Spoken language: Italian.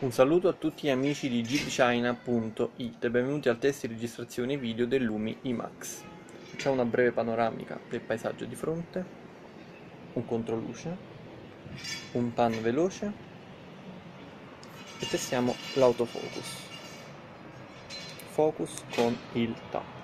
Un saluto a tutti gli amici di jeepchina.it e benvenuti al test di registrazione video del Lumi IMAX. Facciamo una breve panoramica del paesaggio di fronte, un controluce, un pan veloce e testiamo l'autofocus. Focus con il TAP.